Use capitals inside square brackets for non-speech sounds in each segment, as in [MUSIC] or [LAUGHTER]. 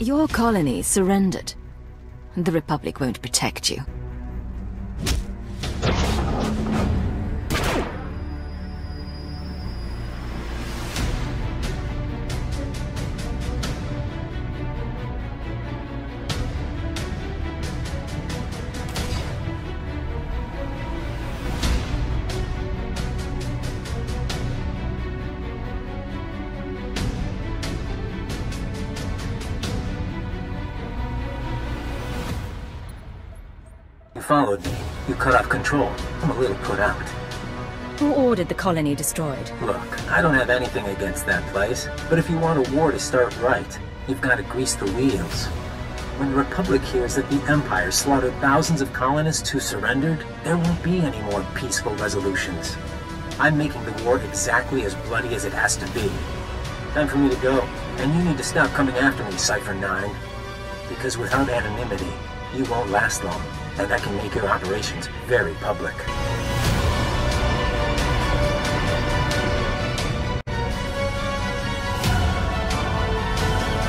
Your colony surrendered. The Republic won't protect you. Cut off control. I'm a little put out. Who ordered the colony destroyed? Look, I don't have anything against that place, but if you want a war to start right, you've got to grease the wheels. When the Republic hears that the Empire slaughtered thousands of colonists who surrendered, there won't be any more peaceful resolutions. I'm making the war exactly as bloody as it has to be. Time for me to go, and you need to stop coming after me, Cipher 9. Because without anonymity, you won't last long, and that can make your operations very public.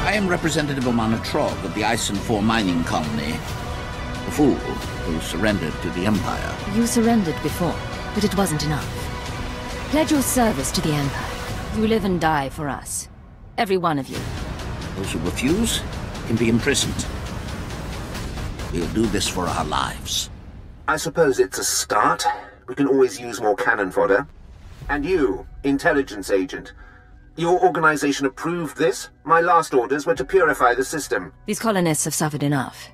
I am Representative Amana Trog of the Ison 4 mining colony. The fool who surrendered to the Empire. You surrendered before, but it wasn't enough. Pledge your service to the Empire. You live and die for us. Every one of you. Those who refuse can be imprisoned. We'll do this for our lives. I suppose it's a start. We can always use more cannon fodder. And you, intelligence agent. Your organization approved this? My last orders were to purify the system. These colonists have suffered enough.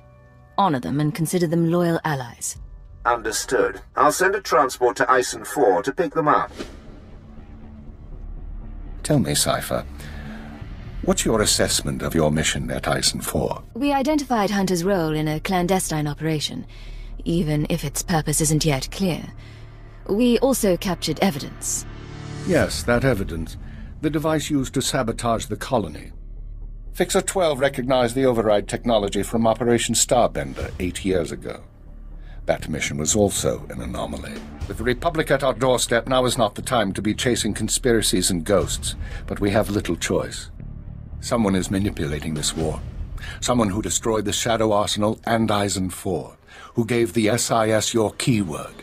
Honor them and consider them loyal allies. Understood. I'll send a transport to Ison 4 to pick them up. Tell me, Cipher, what's your assessment of your mission at Ison 4? We identified Hunter's role in a clandestine operation, even if its purpose isn't yet clear. We also captured evidence. Yes, that evidence. The device used to sabotage the colony. Fixer 12 recognized the override technology from Operation Starbender eight years ago. That mission was also an anomaly. With the Republic at our doorstep, now is not the time to be chasing conspiracies and ghosts, but we have little choice. Someone is manipulating this war. Someone who destroyed the Shadow Arsenal and Ison 4, who gave the SIS your keyword.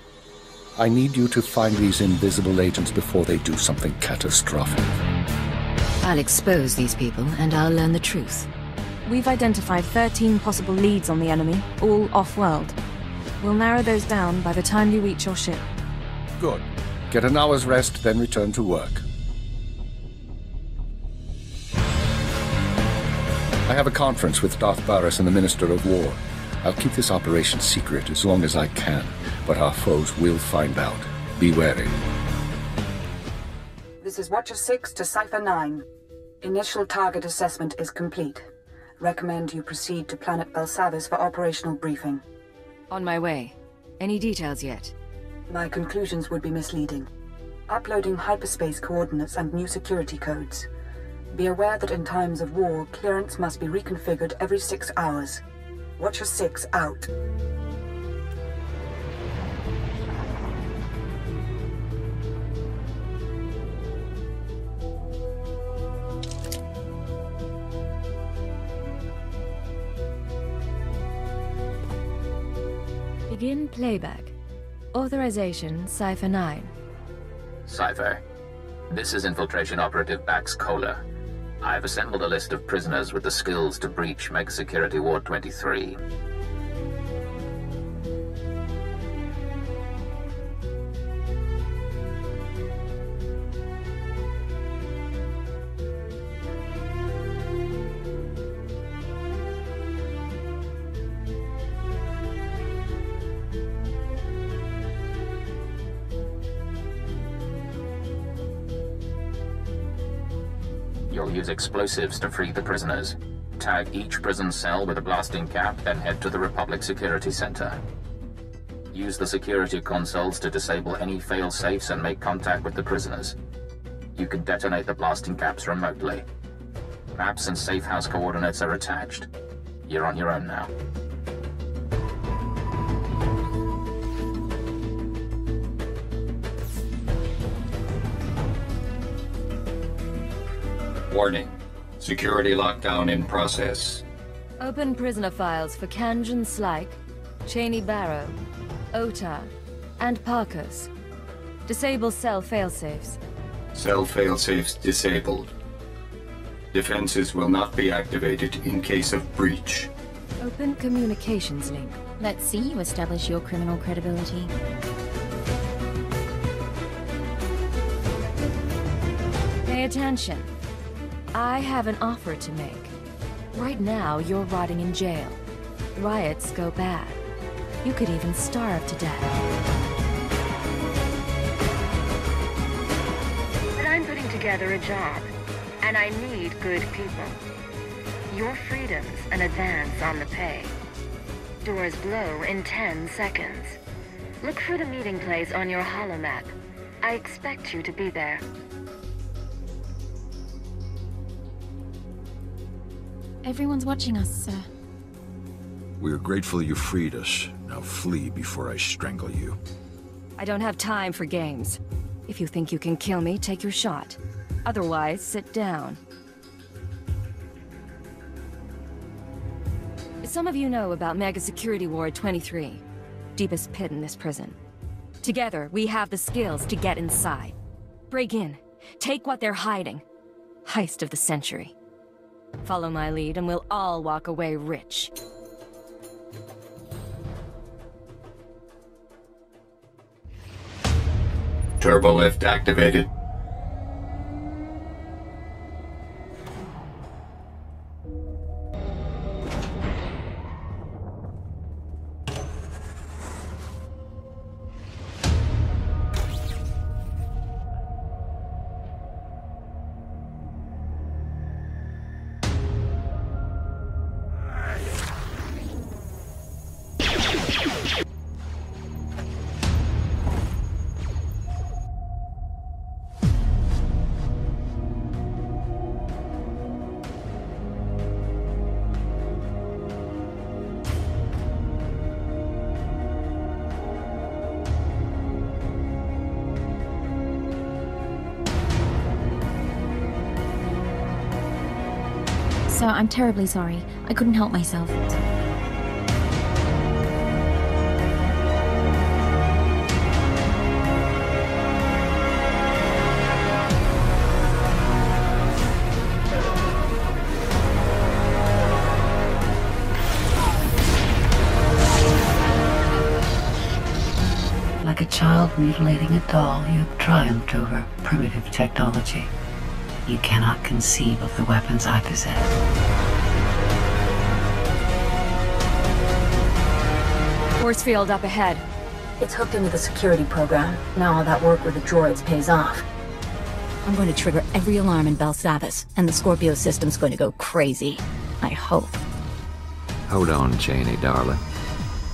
I need you to find these invisible agents before they do something catastrophic. I'll expose these people, and I'll learn the truth. We've identified 13 possible leads on the enemy, all off-world. We'll narrow those down by the time you reach your ship. Good. Get an hour's rest, then return to work. I have a conference with Darth Baras and the Minister of War. I'll keep this operation secret as long as I can, but our foes will find out. Be wary. This is Watcher 6 to Cipher 9. Initial target assessment is complete. Recommend you proceed to Planet Belsavis for operational briefing. On my way. Any details yet? My conclusions would be misleading. Uploading hyperspace coordinates and new security codes. Be aware that in times of war, clearance must be reconfigured every six hours. Watcher 6 out. Begin playback. Authorization Cipher 9. Cipher, this is Infiltration Operative Bax Kohler. I've assembled a list of prisoners with the skills to breach Mega Security Ward 23. Use explosives to free the prisoners. Tag each prison cell with a blasting cap, then head to the Republic Security Center. Use the security consoles to disable any fail-safes and make contact with the prisoners. You can detonate the blasting caps remotely. Maps and safe house coordinates are attached. You're on your own now. Warning. Security lockdown in process. Open prisoner files for Kanjan Slyke, Cheney Barrow, Ota, and Parkers. Disable cell failsafes. Cell failsafes disabled. Defenses will not be activated in case of breach. Open communications link. Let's see you establish your criminal credibility. Pay attention. I have an offer to make. Right now, you're rotting in jail. Riots go bad. You could even starve to death. But I'm putting together a job, and I need good people. Your freedom's an advance on the pay. Doors blow in 10 seconds. Look for the meeting place on your holomap. I expect you to be there. Everyone's watching us, sir. We're grateful you freed us. Now flee before I strangle you. I don't have time for games. If you think you can kill me, take your shot. Otherwise, sit down. Some of you know about Mega Security Ward 23. Deepest pit in this prison. Together, we have the skills to get inside. Break in. Take what they're hiding. Heist of the century. Follow my lead and we'll all walk away rich. Turbo lift activated. Sir, I'm terribly sorry. I couldn't help myself. Like a child mutilating a doll, you have triumphed over primitive technology. You cannot conceive of the weapons I possess. Force field up ahead. It's hooked into the security program. Now all that work with the droids pays off. I'm going to trigger every alarm in Belsavis, and the Scorpio system's going to go crazy. I hope. Hold on, Cheney, darling.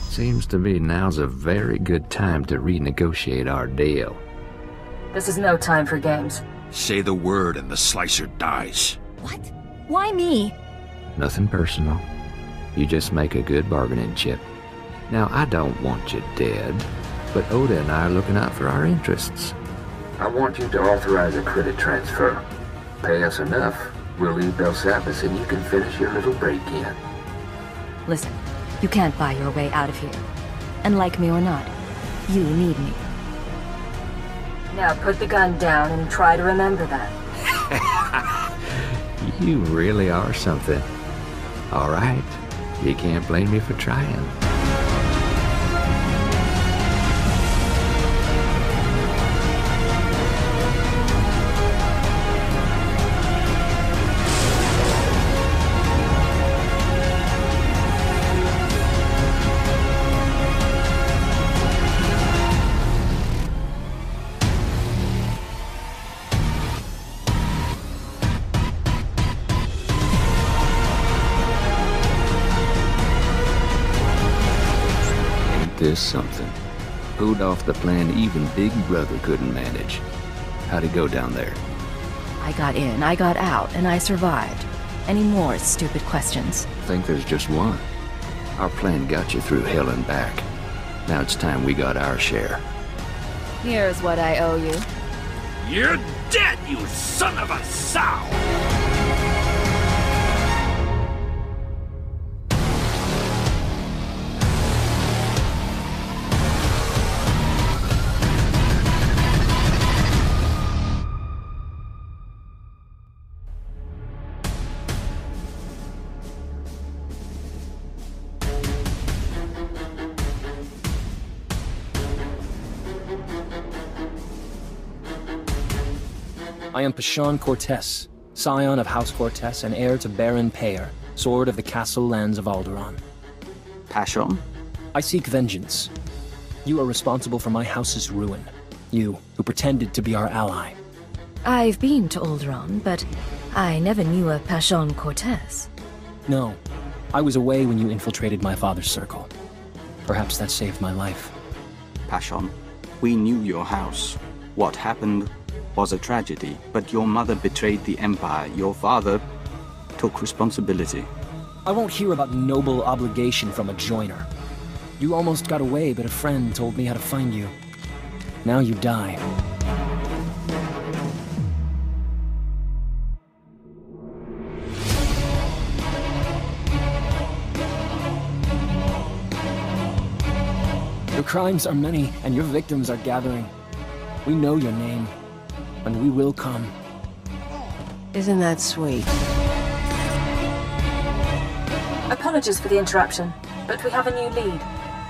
Seems to me now's a very good time to renegotiate our deal. This is no time for games. Say the word and the slicer dies. What? Why me? Nothing personal. You just make a good bargaining chip. Now, I don't want you dead, but Oda and I are looking out for our interests. I want you to authorize a credit transfer. Pay us enough, we'll leave Belsavis and you can finish your little break-in. Listen, you can't buy your way out of here. And like me or not, you need me. Now put the gun down and try to remember that. [LAUGHS] You really are something. All right, you can't blame me for trying. Ain't this something? Pulled off the plan even Big Brother couldn't manage. How'd it go down there? I got in, I got out, and I survived. Any more stupid questions? think there's just one. Our plan got you through hell and back. Now it's time we got our share. Here's what I owe you. You're dead, you son of a sow! I am Pashon Cortes, scion of House Cortes and heir to Baron Peyer, Sword of the Castle Lands of Alderaan. Pashon? I seek vengeance. You are responsible for my house's ruin. You, who pretended to be our ally. I've been to Alderaan, but I never knew a Pashon Cortes. No. I was away when you infiltrated my father's circle. Perhaps that saved my life. Pashon, we knew your house. What happened was a tragedy, but your mother betrayed the Empire. Your father took responsibility. I won't hear about noble obligation from a joiner. You almost got away, but a friend told me how to find you. Now you die. Your crimes are many, and your victims are gathering. We know your name, and we will come. Isn't that sweet? Apologies for the interruption, but we have a new lead.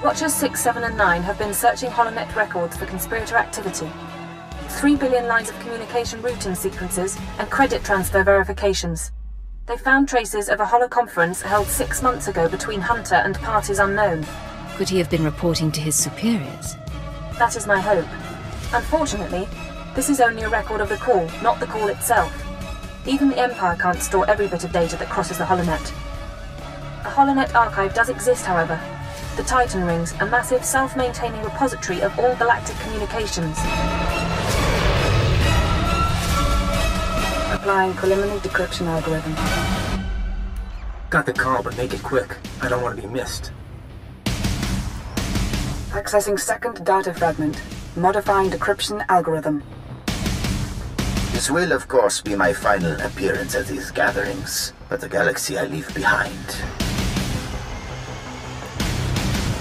Watchers 6, 7 and 9 have been searching Holonet records for conspirator activity. 3 billion lines of communication routing sequences and credit transfer verifications. They found traces of a holoconference held six months ago between Hunter and parties unknown. Could he have been reporting to his superiors? That is my hope. Unfortunately, this is only a record of the call, not the call itself. Even the Empire can't store every bit of data that crosses the Holonet. A Holonet archive does exist, however. The Titan Rings, a massive self-maintaining repository of all galactic communications. Applying preliminary decryption algorithm. Got the call, but make it quick. I don't want to be missed. Accessing second data fragment. Modifying decryption algorithm. This will, of course, be my final appearance at these gatherings, but the galaxy I leave behind.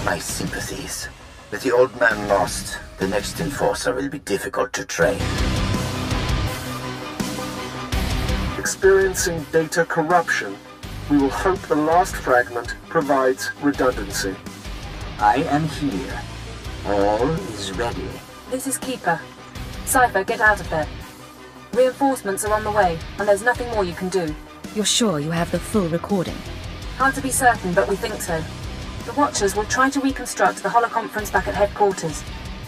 My sympathies. With the old man lost, the next enforcer will be difficult to train. Experiencing data corruption, we will hope the last fragment provides redundancy. I am here. All is ready. This is Keeper. Cipher, get out of there. Reinforcements are on the way, and there's nothing more you can do. You're sure you have the full recording? Hard to be certain, but we think so. The Watchers will try to reconstruct the holoconference back at headquarters.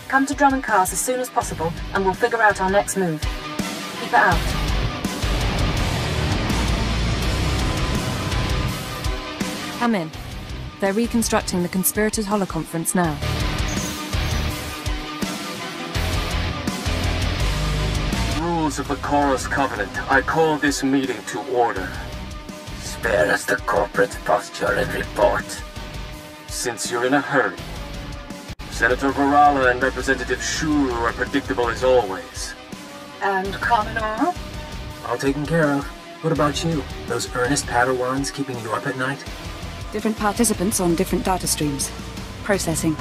Come to Dromund Kaas as soon as possible, and we'll figure out our next move. Keep it out. Come in. They're reconstructing the conspirators' holoconference now. Rules of the Chorus Covenant. I call this meeting to order. Spare us the corporate posture and report. Since you're in a hurry. Senator Varala and Representative Shuru are predictable as always. And Commodore? All taken care of. What about you? Those earnest Padawans keeping you up at night? Different participants on different data streams. Processing.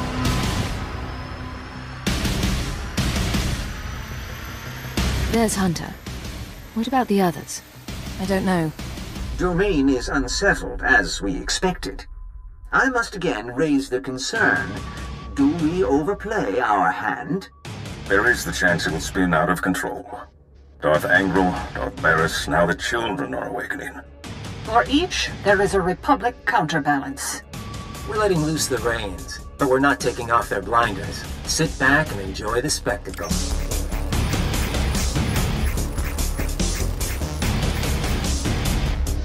There's Hunter. What about the others? I don't know. Domain is unsettled, as we expected. I must again raise the concern. Do we overplay our hand? There is the chance it will spin out of control. Darth Angral, Darth Baras, now the children are awakening. For each, there is a Republic counterbalance. We're letting loose the reins, but we're not taking off their blinders. Sit back and enjoy the spectacle.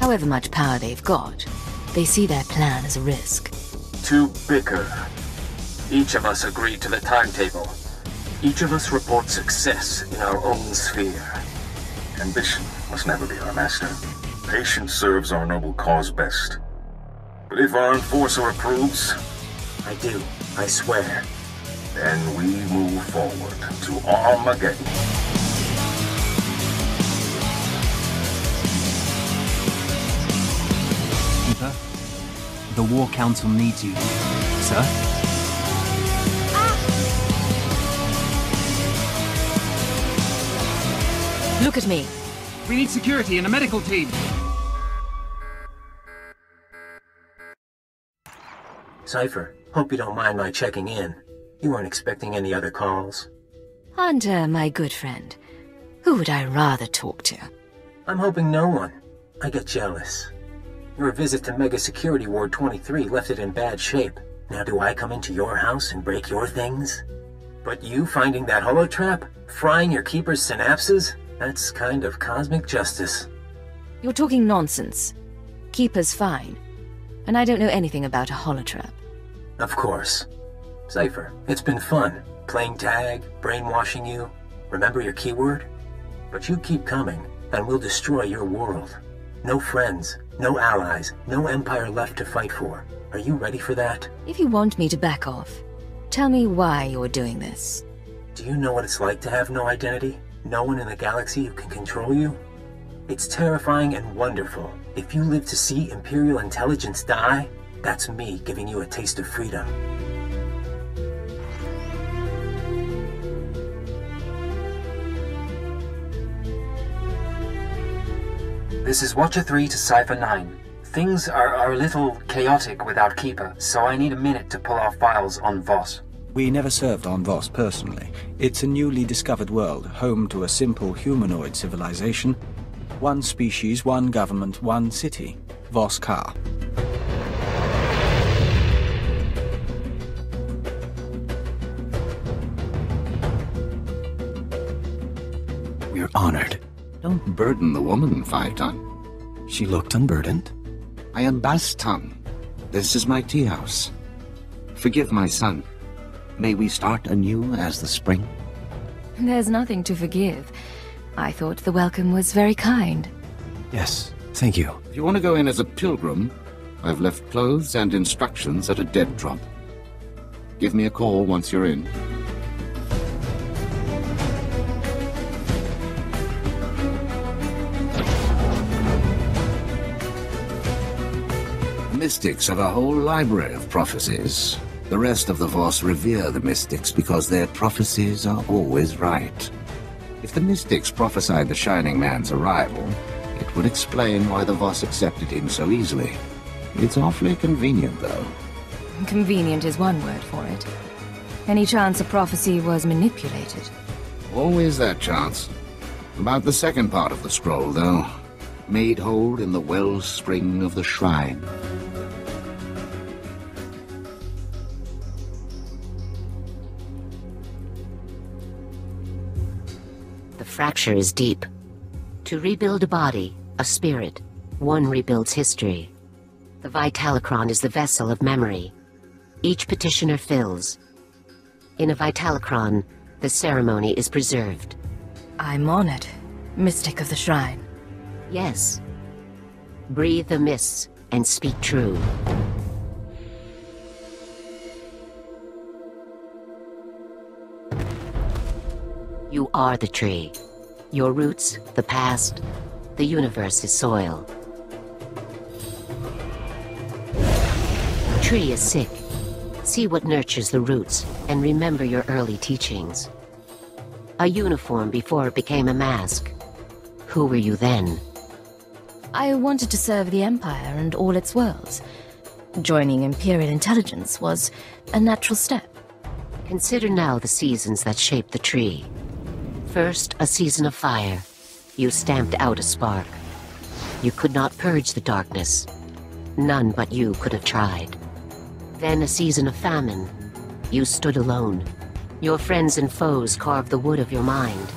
However much power they've got, they see their plan as a risk. To bicker. Each of us agreed to the timetable. Each of us reports success in our own sphere. Ambition must never be our master. Patience serves our noble cause best. But if our enforcer approves... I do, I swear. Then we move forward to Armageddon. The War Council needs you. Sir? Ah. Look at me. We need security and a medical team. Cipher, hope you don't mind my checking in. You weren't expecting any other calls. Hunter, my good friend. Who would I rather talk to? I'm hoping no one. I get jealous. Your visit to Mega Security Ward 23 left it in bad shape. Now do I come into your house and break your things? But you finding that holotrap? Frying your keeper's synapses? That's kind of cosmic justice. You're talking nonsense. Keeper's fine. And I don't know anything about a holotrap. Of course. Cipher, it's been fun. Playing tag, brainwashing you. Remember your keyword? But you keep coming, and we'll destroy your world. No friends, no allies, no empire left to fight for. Are you ready for that? If you want me to back off, tell me why you're doing this. Do you know what it's like to have no identity? No one in the galaxy who can control you? It's terrifying and wonderful. If you live to see Imperial intelligence die, that's me giving you a taste of freedom. This is Watcher 3 to Cipher 9. Things are, are a little chaotic without Keeper, so I need a minute to pull our files on Voss. We never served on Voss personally. It's a newly discovered world, home to a simple humanoid civilization. One species, one government, one city. Voss Ka. We're honored. Don't burden the woman, Phaeton. She looked unburdened. I am Bastan. This is my tea house. Forgive my son. May we start anew as the spring? There's nothing to forgive. I thought the welcome was very kind. Yes, thank you. If you want to go in as a pilgrim, I've left clothes and instructions at a dead drop. Give me a call once you're in. Mystics have a whole library of prophecies. The rest of the Voss revere the Mystics because their prophecies are always right. If the Mystics prophesied the Shining Man's arrival, it would explain why the Voss accepted him so easily. It's awfully convenient, though. Convenient is one word for it. Any chance a prophecy was manipulated? Always that chance. About the second part of the scroll, though. Made hold in the wellspring of the shrine. Fracture is deep. To rebuild a body, a spirit, one rebuilds history. The Vitalicron is the vessel of memory. Each petitioner fills. In a Vitalicron, the ceremony is preserved. I'm honored, Mystic of the Shrine. Yes. Breathe the mists and speak true. You are the tree. Your roots, the past, the universe is soil. Tree is sick. See what nurtures the roots and remember your early teachings. A uniform before it became a mask. Who were you then? I wanted to serve the Empire and all its worlds. Joining Imperial Intelligence was a natural step. Consider now the seasons that shaped the tree. First, a season of fire. You stamped out a spark. You could not purge the darkness. None but you could have tried. Then a season of famine. You stood alone. Your friends and foes carved the wood of your mind.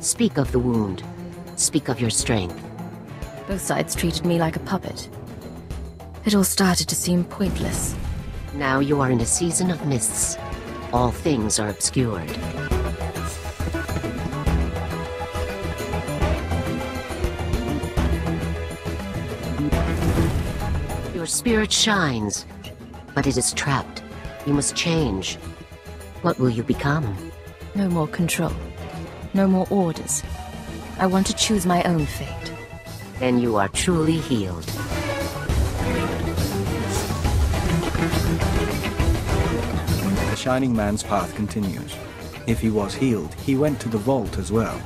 Speak of the wound. Speak of your strength. Both sides treated me like a puppet. It all started to seem pointless. Now you are in a season of mists. All things are obscured. Your spirit shines, but it is trapped. You must change. What will you become? No more control. No more orders. I want to choose my own fate. Then you are truly healed. The Shining Man's path continues. If he was healed, he went to the vault as well.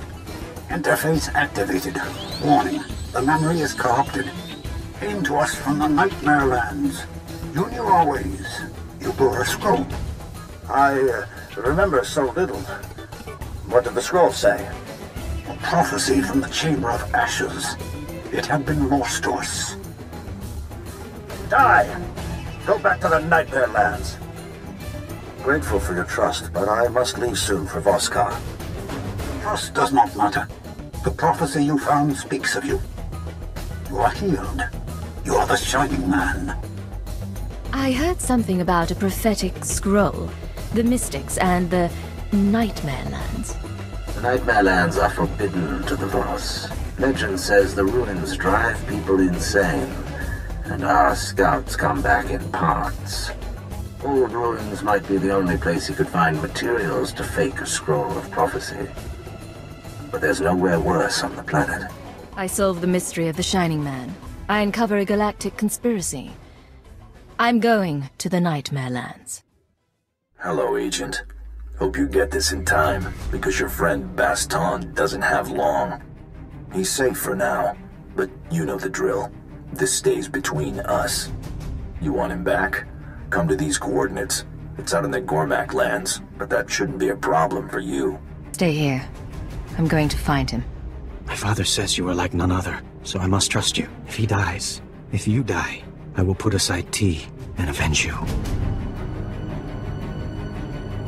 Interface activated. Warning. The memory is co-opted. Came to us from the Nightmare Lands. You knew our ways. You bore a scroll. I uh, remember so little. What did the scroll say? A prophecy from the Chamber of Ashes. It had been lost to us. Die! Go back to the Nightmare Lands. Grateful for your trust, but I must leave soon for Voss-Ka. Trust does not matter. The prophecy you found speaks of you. You are healed. You are the Shining Man. I heard something about a prophetic scroll, the Mystics, and the Nightmare Lands. The Nightmare Lands are forbidden to the Voss. Legend says the ruins drive people insane, and our scouts come back in parts. Old ruins might be the only place he could find materials to fake a scroll of prophecy. But there's nowhere worse on the planet. I solve the mystery of the Shining Man. I uncover a galactic conspiracy. I'm going to the Nightmare Lands. Hello, Agent. Hope you get this in time, because your friend Baston doesn't have long. He's safe for now, but you know the drill. This stays between us. You want him back? Come to these coordinates. It's out in the Gormak lands, but that shouldn't be a problem for you. Stay here. I'm going to find him. My father says you are like none other, so I must trust you. If he dies, if you die, I will put aside tea and avenge you.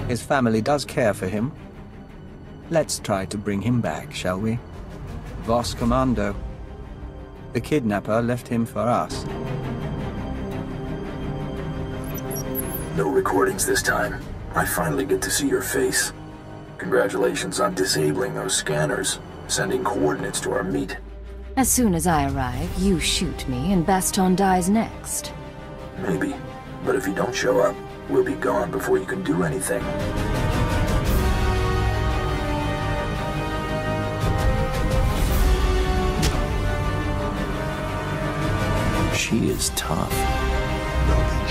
His family does care for him. Let's try to bring him back, shall we? Voss Commando. The kidnapper left him for us. No recordings this time. I finally get to see your face. Congratulations on disabling those scanners, sending coordinates to our meet. As soon as I arrive, you shoot me and Baston dies next. Maybe. But if you don't show up, we'll be gone before you can do anything. She is tough. The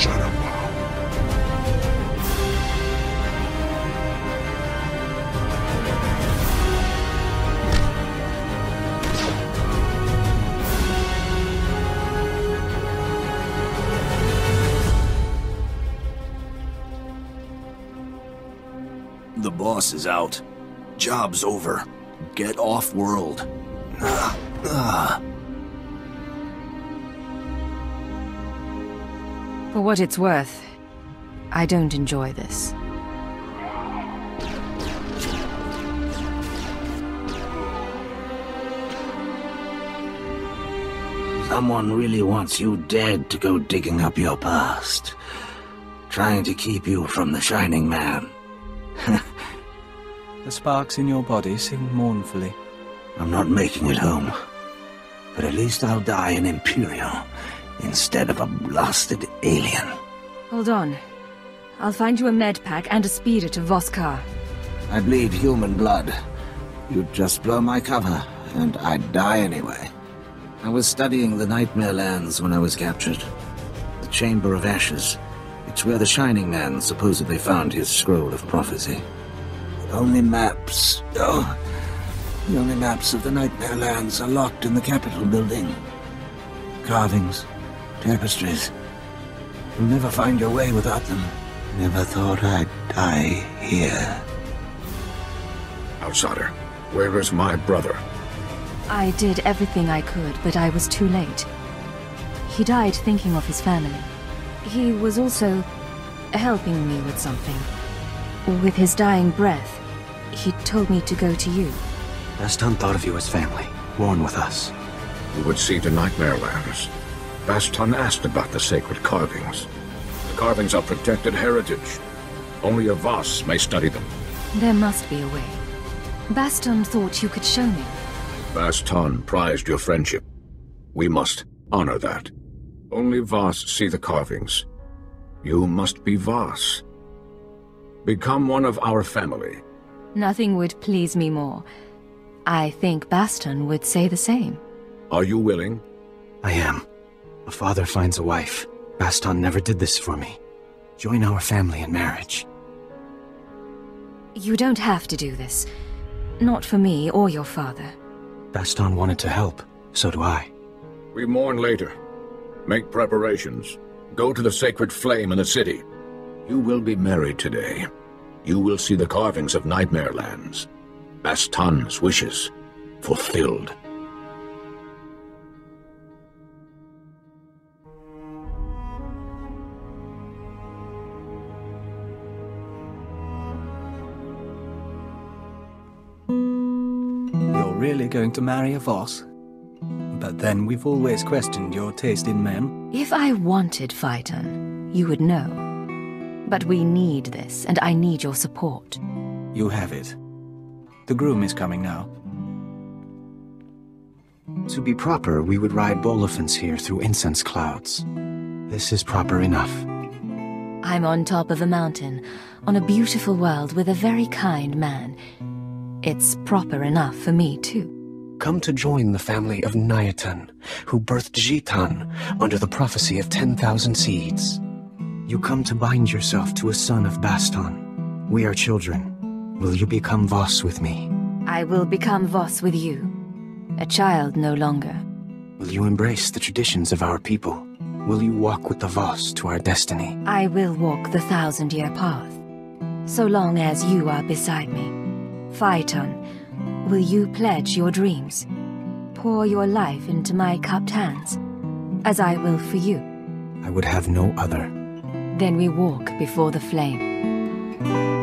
boss is out. Job's over. Get off world. For what it's worth, I don't enjoy this. Someone really wants you dead to go digging up your past. Trying to keep you from the Shining Man. The sparks in your body sing mournfully. I'm not making it home. But at least I'll die an Imperial instead of a blasted alien. Hold on. I'll find you a med pack and a speeder to Voss-Ka. I bleed human blood. You'd just blow my cover, and I'd die anyway. I was studying the Nightmare Lands when I was captured. The Chamber of Ashes. It's where the Shining Man supposedly found his scroll of prophecy. The only maps... Oh, the only maps of the Nightmare Lands are locked in the Capitol building. Carvings, tapestries. You'll never find your way without them. Never thought I'd die here. Outsider, where is my brother? I did everything I could, but I was too late. He died thinking of his family. He was also helping me with something. With his dying breath, he told me to go to you. Baston thought of you as family, born with us. We would see to Nightmare Lands. Baston asked about the sacred carvings. The carvings are protected heritage. Only a Voss may study them. There must be a way. Baston thought you could show me. Baston prized your friendship. We must honor that. Only Voss see the carvings. You must be Voss. Become one of our family. Nothing would please me more. I think Baston would say the same. Are you willing? I am. A father finds a wife. Baston never did this for me. Join our family in marriage. You don't have to do this. Not for me or your father. Baston wanted to help. So do I. We mourn later. Make preparations. Go to the sacred flame in the city. You will be married today. You will see the carvings of Nightmare Lands. Baston's wishes. fulfilled. You're really going to marry a Voss? But then we've always questioned your taste in men. If I wanted Phaeton, you would know. But we need this, and I need your support. You have it. The groom is coming now. To be proper, we would ride Bolifants here through incense clouds. This is proper enough. I'm on top of a mountain, on a beautiful world with a very kind man. It's proper enough for me, too. Come to join the family of Nyatan, who birthed Jitan under the prophecy of 10,000 seeds. You come to bind yourself to a son of Baston. We are children. Will you become Voss with me? I will become Voss with you. A child no longer. Will you embrace the traditions of our people? Will you walk with the Voss to our destiny? I will walk the thousand-year path. So long as you are beside me. Phaeton, will you pledge your dreams? Pour your life into my cupped hands, as I will for you. I would have no other. Then we walk before the flame.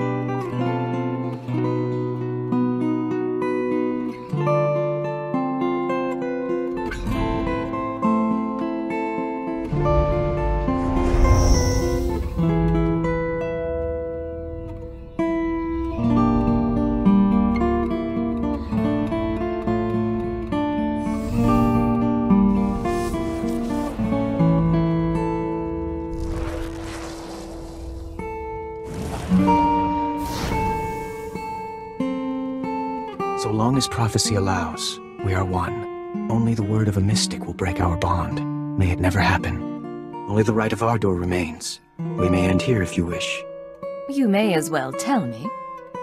Prophecy allows, we are one. Only the word of a mystic will break our bond. May it never happen. Only the rite of Ardor remains. We may end here if you wish. You may as well tell me.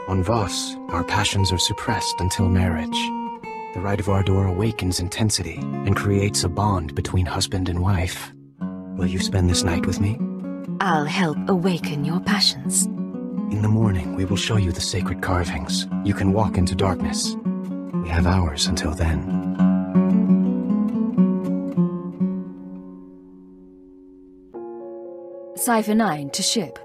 On Voss, our passions are suppressed until marriage. The rite of Ardor awakens intensity and creates a bond between husband and wife. Will you spend this night with me? I'll help awaken your passions. In the morning, we will show you the sacred carvings. You can walk into darkness. We have hours until then. Cipher 9 to ship.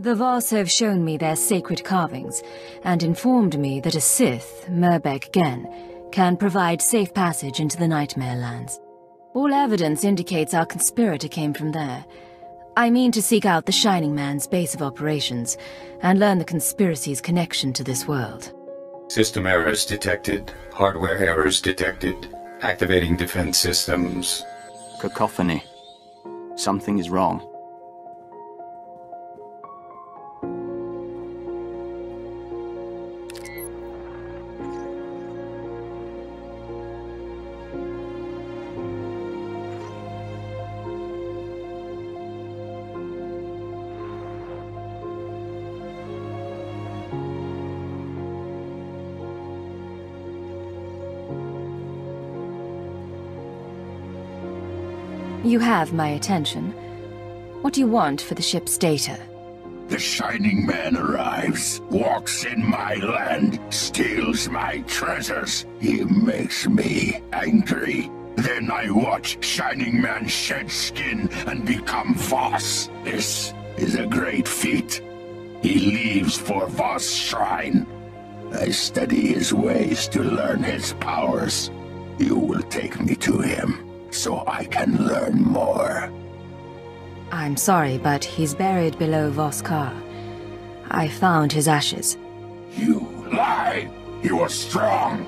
The Voss have shown me their sacred carvings, and informed me that a Sith, Merbek Gen, can provide safe passage into the Nightmare Lands. All evidence indicates our conspirator came from there. I mean to seek out the Shining Man's base of operations, and learn the conspiracy's connection to this world. System errors detected. Hardware errors detected. Activating defense systems. Cacophony. Something is wrong. You have my attention. What do you want for the ship's data? The Shining Man arrives, walks in my land, steals my treasures. He makes me angry. Then I watch Shining Man shed skin and become Voss. This is a great feat. He leaves for Voss Shrine. I study his ways to learn his powers. You will take me to him, so I can learn more. I'm sorry, but he's buried below Voss-Ka. I found his ashes. You lie! You are strong!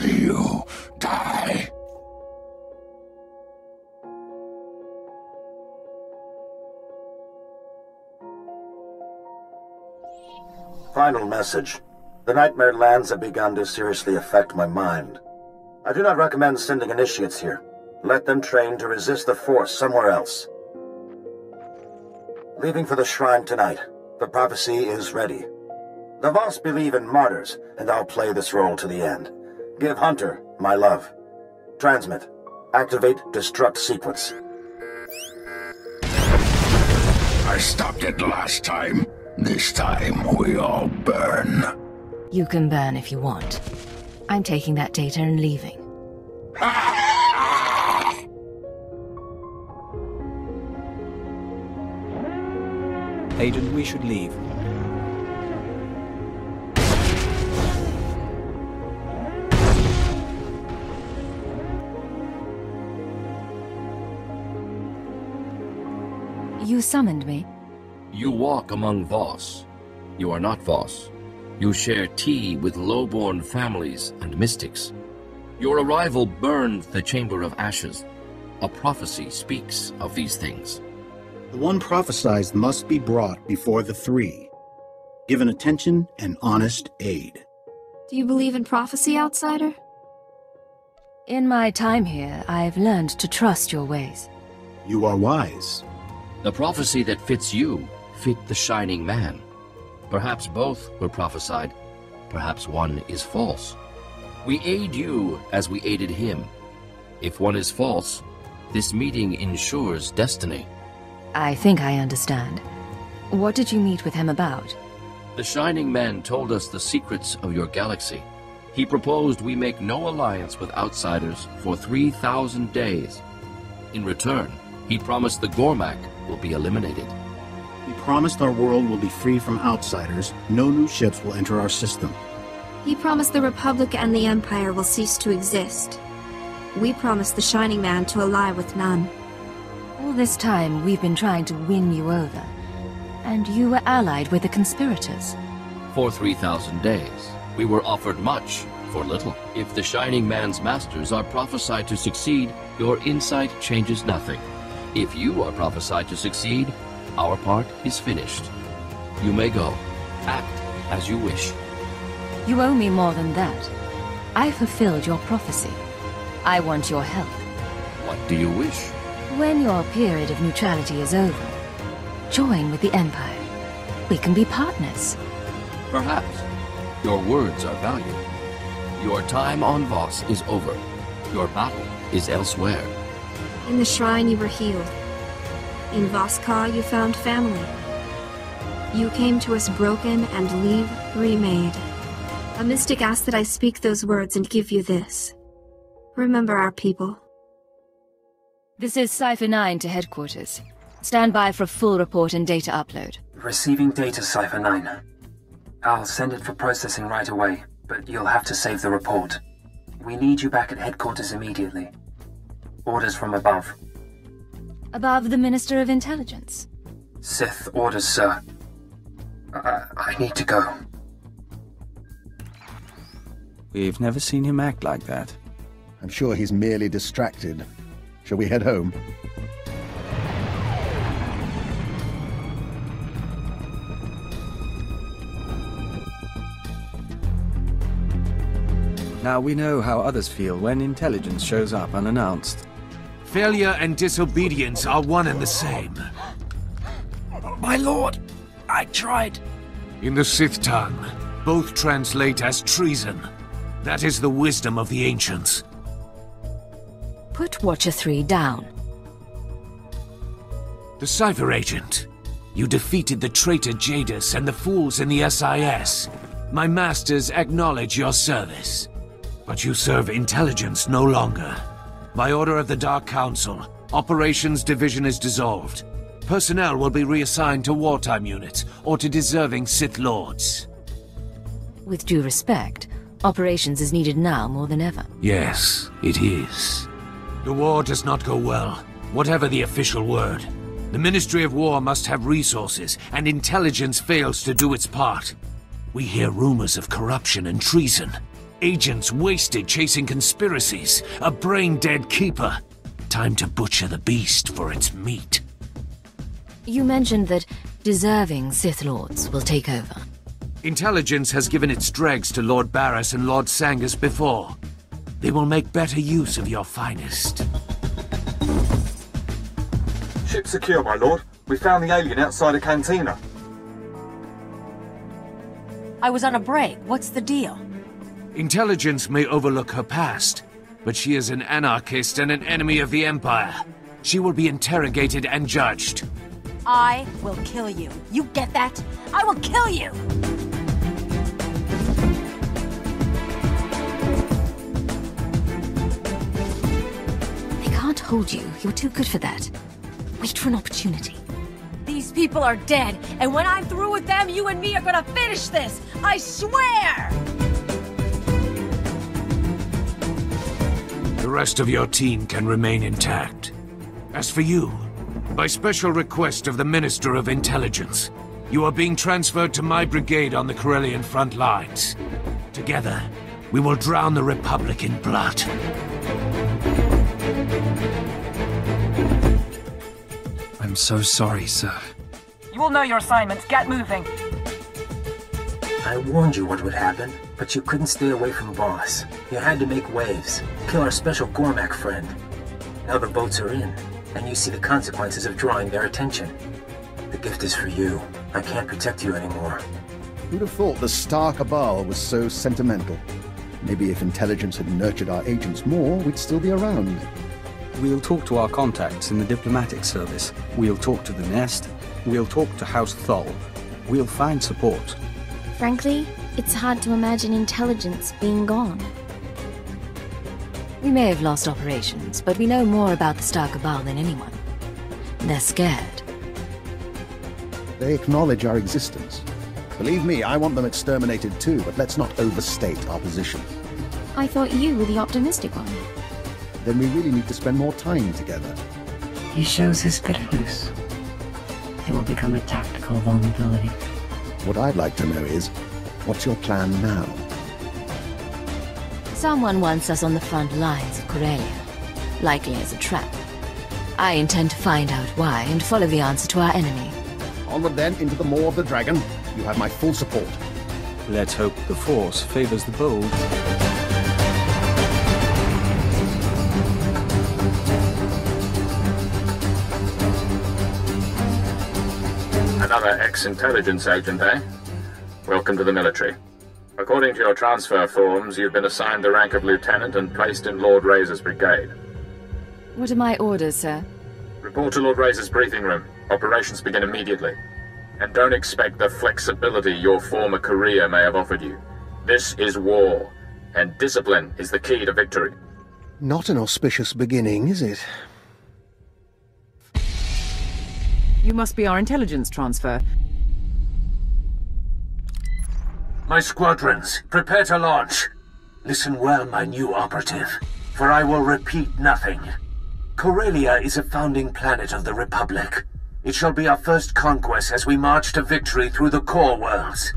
You die! Final message. The Nightmare Lands have begun to seriously affect my mind. I do not recommend sending initiates here. Let them train to resist the Force somewhere else. Leaving for the shrine tonight. The prophecy is ready. The Voss believe in martyrs, and I'll play this role to the end. Give Hunter my love. Transmit. Activate destruct sequence. I stopped it last time. This time we all burn. You can burn if you want. I'm taking that data and leaving. Agent, we should leave. You summoned me? You walk among Voss. You are not Voss. You share tea with lowborn families and mystics. Your arrival burned the Chamber of Ashes. A prophecy speaks of these things. The one prophesied must be brought before the three, given attention and honest aid. Do you believe in prophecy, outsider? In my time here, I've learned to trust your ways. You are wise. The prophecy that fits you fit the Shining Man. Perhaps both were prophesied. Perhaps one is false. We aid you as we aided him. If one is false, this meeting ensures destiny. I think I understand. What did you meet with him about? The Shining Man told us the secrets of your galaxy. He proposed we make no alliance with outsiders for 3,000 days. In return, he promised the Gormak will be eliminated. He promised our world will be free from outsiders. No new ships will enter our system. He promised the Republic and the Empire will cease to exist. We promised the Shining Man to ally with none. All this time, we've been trying to win you over. And you were allied with the conspirators. For 3,000 days, we were offered much for little. If the Shining Man's masters are prophesied to succeed, your insight changes nothing. If you are prophesied to succeed, our part is finished. You may go. Act as you wish. You owe me more than that. I fulfilled your prophecy. I want your help. What do you wish? When your period of neutrality is over, join with the Empire. We can be partners. Perhaps. Your words are valued. Your time on Voss is over. Your battle is elsewhere. In the shrine you were healed. In Voss-Ka you found family. You came to us broken and leave remade. A mystic asked that I speak those words and give you this. Remember our people. This is Cipher 9 to headquarters. Stand by for a full report and data upload. Receiving data, Cipher 9. I'll send it for processing right away, but you'll have to save the report. We need you back at headquarters immediately. Orders from above. Above the Minister of Intelligence. Sith orders, sir. I, I need to go. We've never seen him act like that. I'm sure he's merely distracted. Shall we head home? Now we know how others feel when intelligence shows up unannounced. Failure and disobedience are one and the same. My lord, I tried. In the Sith tongue, both translate as treason. That is the wisdom of the ancients. Put Watcher 3 down. The Cipher Agent. You defeated the traitor Jadus and the fools in the SIS. My masters acknowledge your service. But you serve intelligence no longer. By order of the Dark Council, Operations Division is dissolved. Personnel will be reassigned to wartime units or to deserving Sith Lords. With due respect, operations is needed now more than ever. Yes, it is. The war does not go well, whatever the official word. The Ministry of War must have resources, and intelligence fails to do its part. We hear rumors of corruption and treason. Agents wasted chasing conspiracies. A brain-dead keeper. Time to butcher the beast for its meat. You mentioned that deserving Sith Lords will take over. Intelligence has given its dregs to Lord Baras and Lord Sangus before. They will make better use of your finest. Ship secure, my lord. We found the alien outside a cantina. I was on a break. What's the deal? Intelligence may overlook her past, but she is an anarchist and an enemy of the Empire. She will be interrogated and judged. I will kill you. You get that? I will kill you! They can't hold you. You're too good for that. Wait for an opportunity. These people are dead, and when I'm through with them, you and me are gonna finish this! I swear! The rest of your team can remain intact. As for you, by special request of the Minister of Intelligence, you are being transferred to my brigade on the Corellian front lines. Together, we will drown the Republic in blood. I'm so sorry, sir. You will know your assignments. Get moving. I warned you what would happen, but you couldn't stay away from Voss. You had to make waves, kill our special Gormak friend. Now the boats are in, and you see the consequences of drawing their attention. The gift is for you. I can't protect you anymore. Who'd have thought the Star Cabal was so sentimental? Maybe if intelligence had nurtured our agents more, we'd still be around. We'll talk to our contacts in the diplomatic service. We'll talk to the Nest. We'll talk to House Thul. We'll find support. Frankly, it's hard to imagine intelligence being gone. We may have lost operations, but we know more about the Star Cabal than anyone. They're scared. They acknowledge our existence. Believe me, I want them exterminated too, but let's not overstate our position. I thought you were the optimistic one. Then we really need to spend more time together. He shows his bitterness. It will become a tactical vulnerability. What I'd like to know is, what's your plan now? Someone wants us on the front lines of Corellia. Likely as a trap. I intend to find out why and follow the answer to our enemy. Onward then, into the maw of the dragon. You have my full support. Let's hope the Force favors the bold. Another ex-intelligence agent, eh? Welcome to the military. According to your transfer forms, you've been assigned the rank of lieutenant and placed in Lord Razer's brigade. What are my orders, sir? Report to Lord Razer's briefing room. Operations begin immediately. And don't expect the flexibility your former career may have offered you. This is war, and discipline is the key to victory. Not an auspicious beginning, is it? You must be our intelligence transfer. My squadrons, prepare to launch. Listen well, my new operative, for I will repeat nothing. Corellia is a founding planet of the Republic. It shall be our first conquest as we march to victory through the core worlds.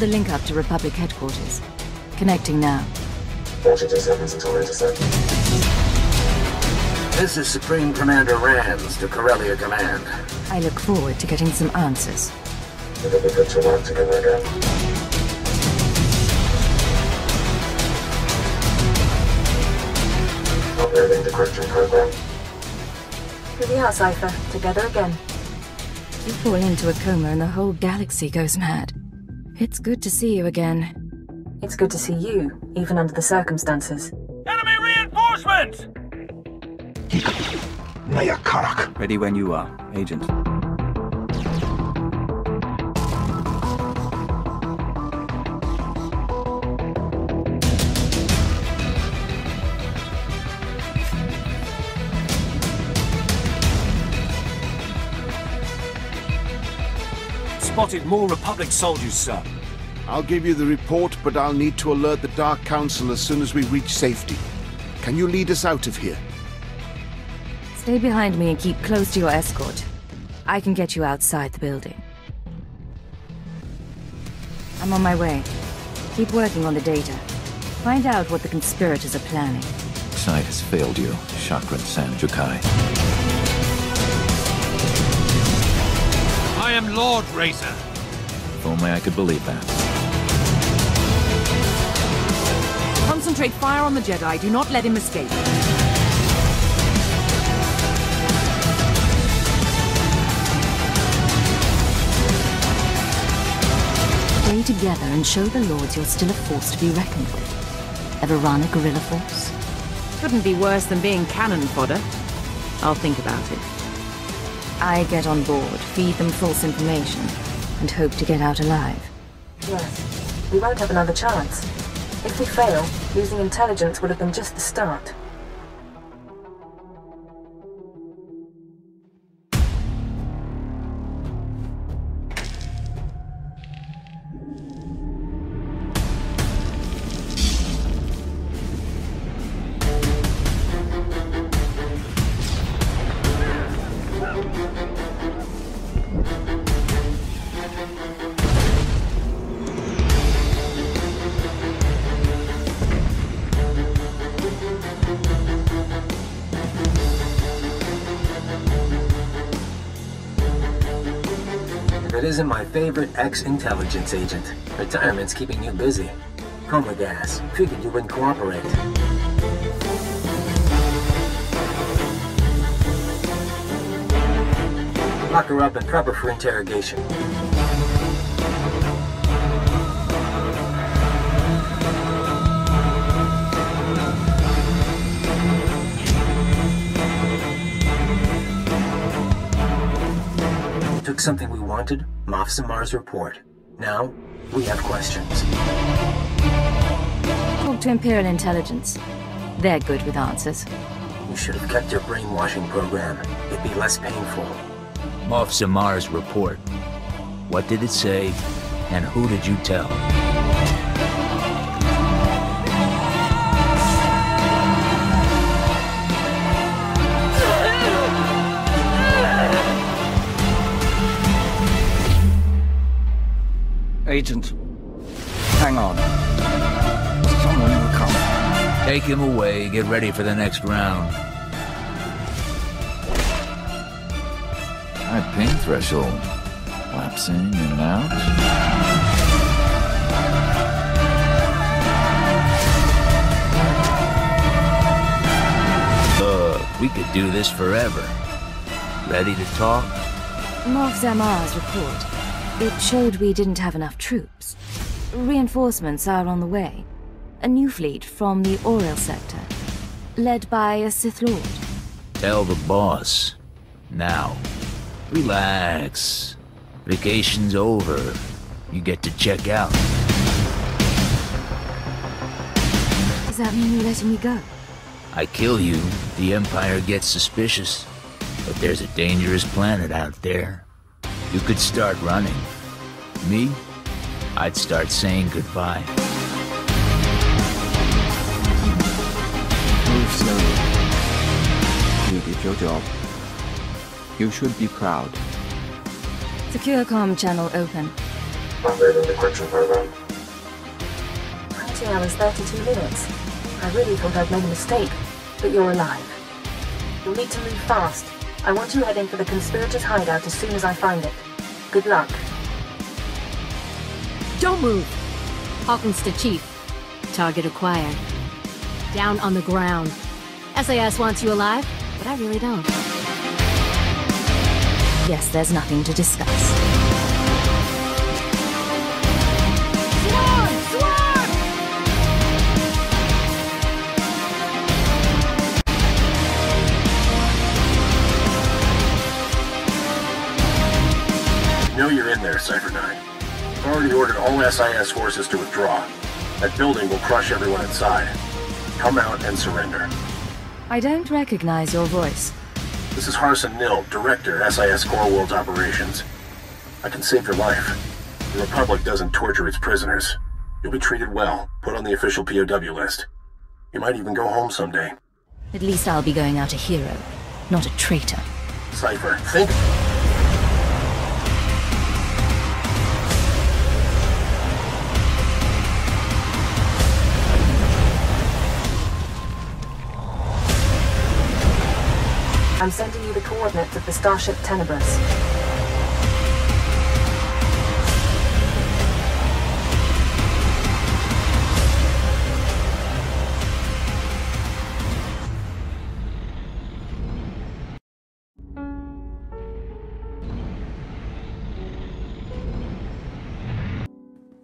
The link up to Republic headquarters. Connecting now. 42 seconds until intercept. This is Supreme Commander Rands to Corellia Command. I look forward to getting some answers. It'll be good to work together again. Uploading decryption program. Here we are, Cipher. Together again. You fall into a coma and the whole galaxy goes mad. It's good to see you again. It's good to see you, even under the circumstances. Enemy reinforcements! Maya Karak. Ready when you are, Agent. Spotted more Republic soldiers, sir. I'll give you the report, but I'll need to alert the Dark Council as soon as we reach safety. Can you lead us out of here? Stay behind me and keep close to your escort. I can get you outside the building. I'm on my way. Keep working on the data. Find out what the conspirators are planning. Sight has failed you, Chakran Sanjukai. I am Lord Razer. If only I could believe that. Concentrate fire on the Jedi. Do not let him escape. Stay together and show the Lords you're still a force to be reckoned with. Ever run a guerrilla force? Couldn't be worse than being cannon fodder. I'll think about it. I get on board, feed them false information, and hope to get out alive. Yes. We won't have another chance. If we fail, losing intelligence would have been just the start. Isn't my favorite ex-intelligence agent, retirement's keeping you busy. Coma gas. Figured you wouldn't cooperate. Lock her up and prep her for interrogation. Took something we wanted, Moff Samar's report. Now, we have questions. Talk to Imperial Intelligence. They're good with answers. You should have kept your brainwashing program. It'd be less painful. Moff Samar's report. What did it say, and who did you tell? Agent, hang on. Someone will come. Take him away, get ready for the next round. High pain threshold. Lapsing in and out. Look, we could do this forever. Ready to talk? Moff Zamar's report. It showed we didn't have enough troops. Reinforcements are on the way. A new fleet from the Oriel sector, led by a Sith Lord. Tell the boss. Now. Relax. Vacation's over. You get to check out. Does that mean you're letting me go? I kill you, the Empire gets suspicious. But there's a dangerous planet out there. You could start running. Me? I'd start saying goodbye. Move slowly. You did your job. You should be proud. Secure comm channel open. Updating decryption program. 20 hours 32 minutes. I really thought I'd made a mistake, but you're alive. You'll need to move fast. I want you heading for the conspirators' hideout as soon as I find it. Good luck. Don't move! Hawkins to Chief. Target acquired. Down on the ground. SAS wants you alive, but I really don't. Yes, there's nothing to discuss. Cipher 9. I've already ordered all SIS forces to withdraw. That building will crush everyone inside. Come out and surrender. I don't recognize your voice. This is Harson Nil, Director, SIS Core Worlds Operations. I can save your life. The Republic doesn't torture its prisoners. You'll be treated well, put on the official POW list. You might even go home someday. At least I'll be going out a hero, not a traitor. Cipher, think... I'm sending you the coordinates of the starship Tenebris.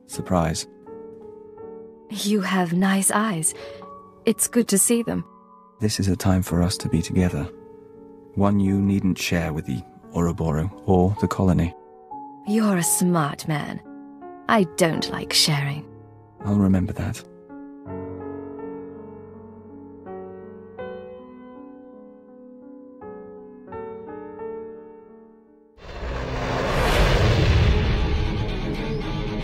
Surprise. You have nice eyes. It's good to see them. This is a time for us to be together. One you needn't share with the Ouroboros or the colony. You're a smart man. I don't like sharing. I'll remember that.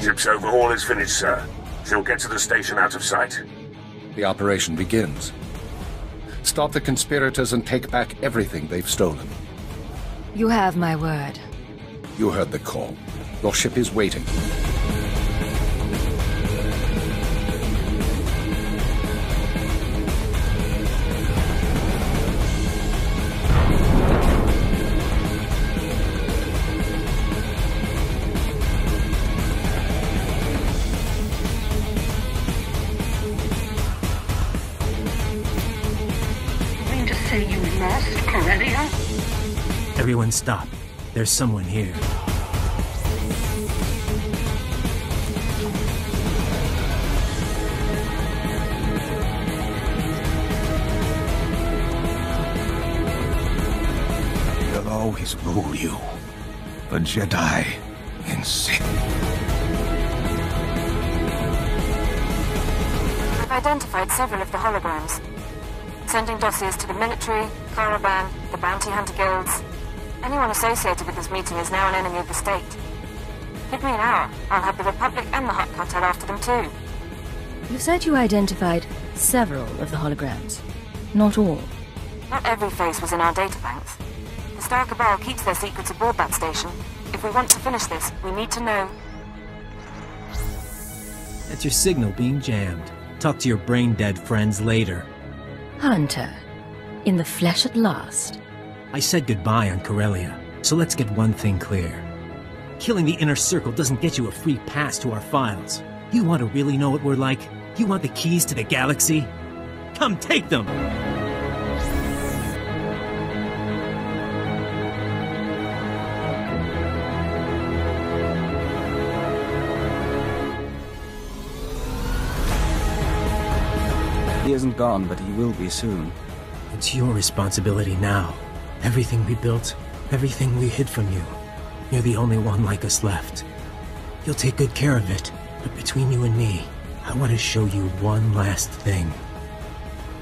Ship's overhaul is finished, sir. She'll get to the station out of sight. The operation begins. Stop the conspirators and take back everything they've stolen. You have my word. You heard the call. Your ship is waiting. Everyone stop. There's someone here. They'll always rule you. The Jedi and Sith. I've identified several of the holograms. Sending dossiers to the military, Caravan, the bounty hunter guilds. Anyone associated with this meeting is now an enemy of the state. Give me an hour. I'll have the Republic and the Hutt Cartel after them too. You said you identified several of the holograms. Not all. Not every face was in our databanks. The Star Cabal keeps their secrets aboard that station. If we want to finish this, we need to know. That's your signal being jammed. Talk to your brain dead friends later. Hunter. In the flesh at last. I said goodbye on Corellia, so let's get one thing clear. Killing the Inner Circle doesn't get you a free pass to our files. You want to really know what we're like? You want the keys to the galaxy? Come take them! He isn't gone, but he will be soon. It's your responsibility now. Everything we built, everything we hid from you. You're the only one like us left. You'll take good care of it, but between you and me, I want to show you one last thing.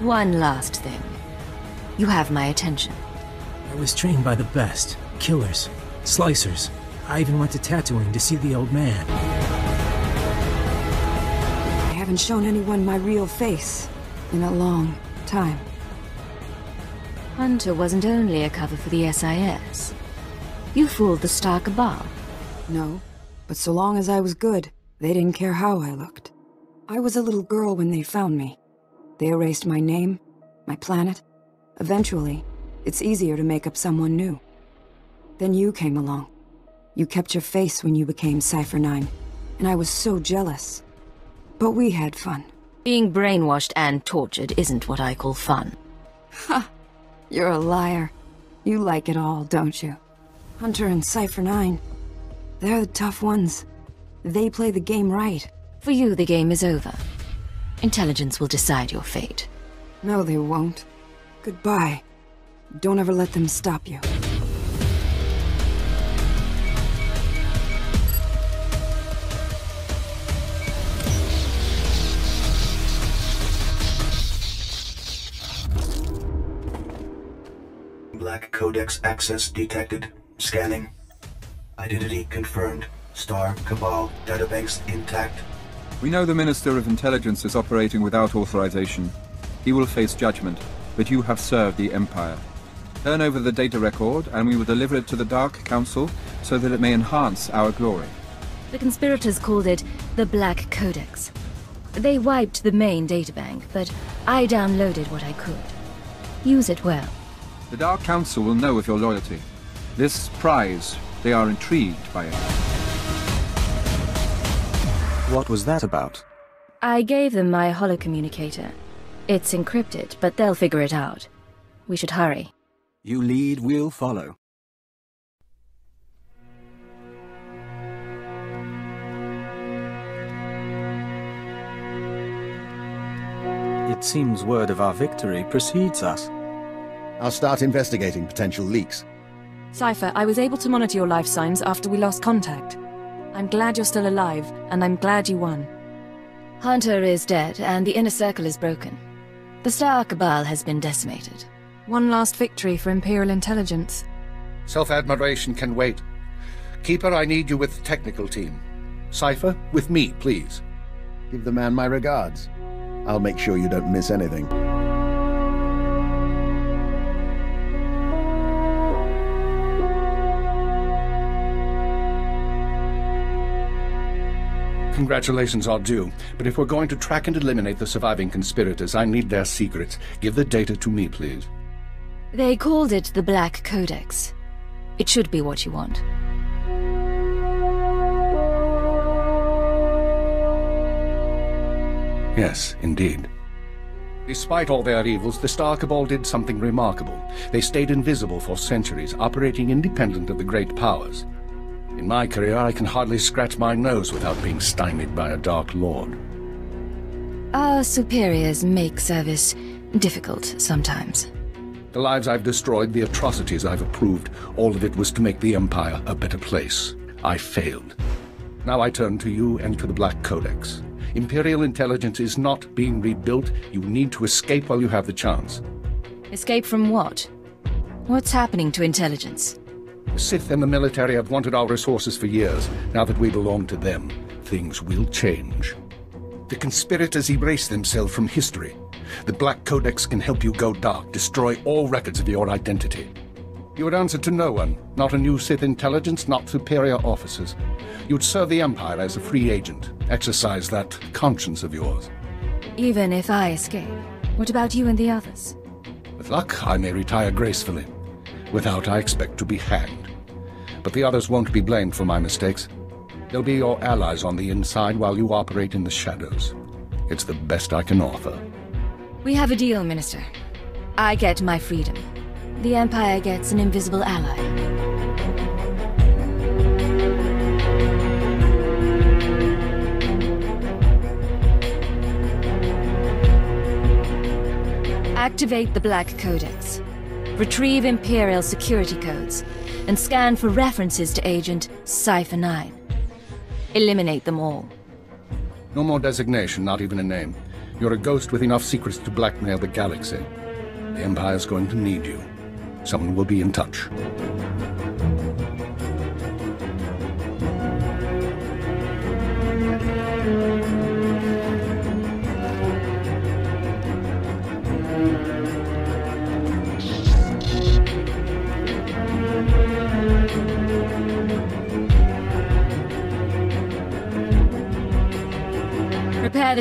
One last thing. You have my attention. I was trained by the best killers, slicers. I even went to Tatooine to see the old man. I haven't shown anyone my real face in a long time. Hunter wasn't only a cover for the SIS. You fooled the Star Cabal. No, but so long as I was good, they didn't care how I looked. I was a little girl when they found me. They erased my name, my planet. Eventually, it's easier to make up someone new. Then you came along. You kept your face when you became Cipher 9, and I was so jealous. But we had fun. Being brainwashed and tortured isn't what I call fun. Ha! You're a liar. You like it all, don't you? Hunter and Cipher 9. They're the tough ones. They play the game right. For you, the game is over. Intelligence will decide your fate. No, they won't. Goodbye. Don't ever let them stop you. Black Codex access detected. Scanning. Identity confirmed. Star Cabal databanks intact? We know the Minister of Intelligence is operating without authorization. He will face judgment, but you have served the Empire. Turn over the data record, and we will deliver it to the Dark Council so that it may enhance our glory. The conspirators called it the Black Codex. They wiped the main databank, but I downloaded what I could. Use it well. The Dark Council will know of your loyalty. This prize, they are intrigued by it. What was that about? I gave them my holocommunicator. It's encrypted, but they'll figure it out. We should hurry. You lead, we'll follow. It seems word of our victory precedes us. I'll start investigating potential leaks. Cipher, I was able to monitor your life signs after we lost contact. I'm glad you're still alive, and I'm glad you won. Hunter is dead, and the inner circle is broken. The Star Cabal has been decimated. One last victory for Imperial intelligence. Self-admiration can wait. Keeper, I need you with the technical team. Cipher, with me, please. Give the man my regards. I'll make sure you don't miss anything. Congratulations are due, but if we're going to track and eliminate the surviving conspirators, I need their secrets. Give the data to me, please. They called it the Black Codex. It should be what you want. Yes, indeed. Despite all their evils, the Star Cabal did something remarkable. They stayed invisible for centuries, operating independent of the great powers. In my career, I can hardly scratch my nose without being stymied by a Dark Lord. Our superiors make service difficult sometimes. The lives I've destroyed, the atrocities I've approved, all of it was to make the Empire a better place. I failed. Now I turn to you and to the Black Codex. Imperial intelligence is not being rebuilt. You need to escape while you have the chance. Escape from what? What's happening to intelligence? The Sith and the military have wanted our resources for years. Now that we belong to them, things will change. The conspirators erase themselves from history. The Black Codex can help you go dark, destroy all records of your identity. You would answer to no one, not a new Sith intelligence, not superior officers. You'd serve the Empire as a free agent, exercise that conscience of yours. Even if I escape, what about you and the others? With luck, I may retire gracefully. Without, I expect to be hanged. But the others won't be blamed for my mistakes. They'll be your allies on the inside while you operate in the shadows. It's the best I can offer. We have a deal, Minister. I get my freedom. The Empire gets an invisible ally. Activate the Black Codex. Retrieve Imperial security codes, and scan for references to Agent Cipher 9. Eliminate them all. No more designation, not even a name. You're a ghost with enough secrets to blackmail the galaxy. The Empire's going to need you. Someone will be in touch.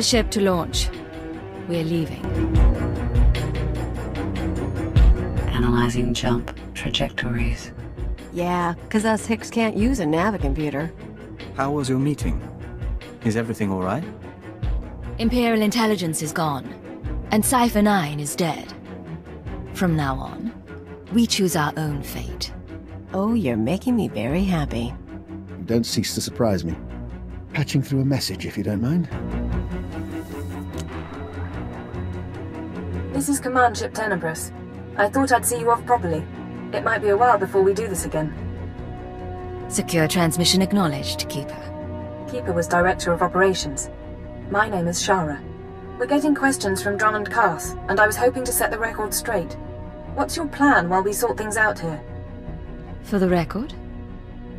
The ship to launch. We're leaving. Analyzing jump trajectories. Yeah, because us Hicks can't use a navicomputer. How was your meeting? Is everything all right? Imperial intelligence is gone, and Cipher 9 is dead. From now on, we choose our own fate. Oh, you're making me very happy. Don't cease to surprise me. Patching through a message, if you don't mind. This is Command Ship Tenebris. I thought I'd see you off properly. It might be a while before we do this again. Secure transmission acknowledged, Keeper. Keeper was Director of Operations. My name is Shara. We're getting questions from Dromund Kaas, and I was hoping to set the record straight. What's your plan while we sort things out here? For the record?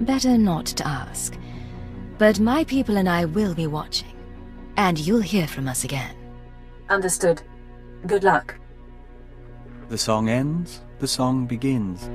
Better not to ask. But my people and I will be watching. And you'll hear from us again. Understood. Good luck. The song ends, the song begins.